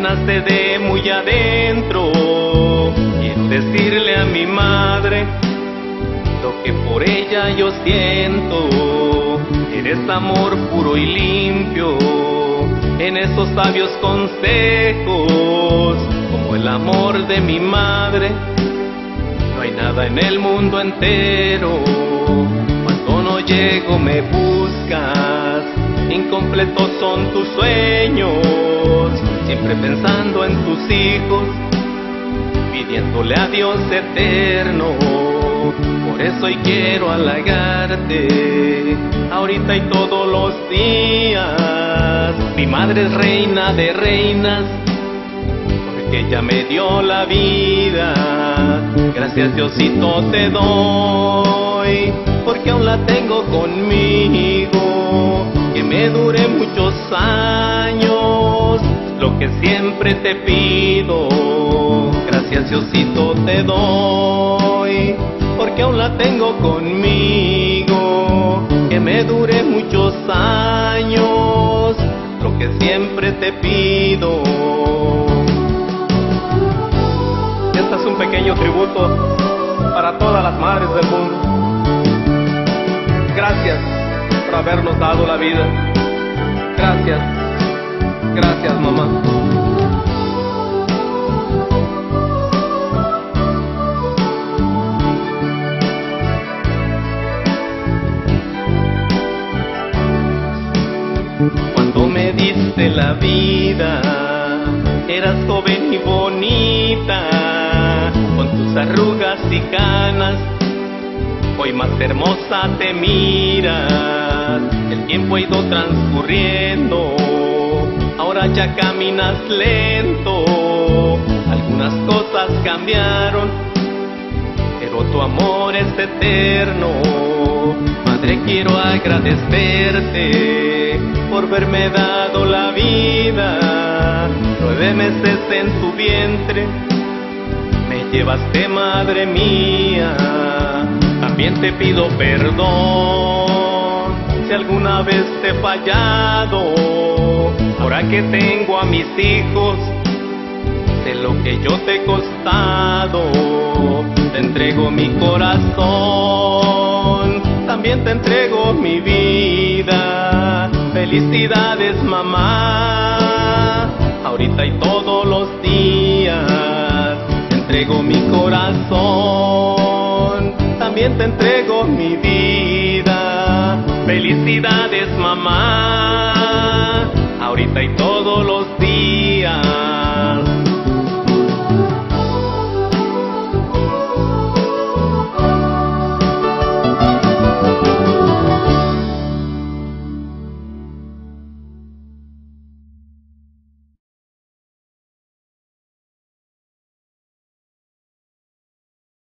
nace de muy adentro. Quiero decirle a mi madre lo que por ella yo siento. Eres amor puro y limpio en esos sabios consejos, como el amor de mi madre. No hay nada en el mundo entero. Cuando no llego me buscas, incompletos son tus sueños, siempre pensando en tus hijos, pidiéndole a Dios eterno. Por eso quiero halagarte, ahorita y todos los días. Mi madre es reina de reinas, porque ella me dio la vida. Gracias Diosito te doy, porque aún la tengo conmigo. Que dure muchos años, lo que siempre te pido. Gracias Diosito te doy, porque aún la tengo conmigo. Que me dure muchos años, lo que siempre te pido. Este es un pequeño tributo para todas las madres del mundo. Gracias por habernos dado la vida. Gracias, gracias mamá. Cuando me diste la vida, eras joven y bonita, con tus arrugas y canas, hoy más hermosa te miras. Tiempo ha ido transcurriendo, ahora ya caminas lento, algunas cosas cambiaron, pero tu amor es eterno. Madre, quiero agradecerte por verme dado la vida. Nueve meses en tu vientre me llevaste, madre mía. También te pido perdón si alguna vez te he fallado. Ahora que tengo a mis hijos, sé lo que yo te he costado. Te entrego mi corazón, también te entrego mi vida. Felicidades, mamá, ahorita y todos los días. Te entrego mi corazón, también te entrego mi vida. Felicidades mamá, ahorita y todos los días.